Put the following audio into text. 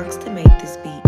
works to make this beat.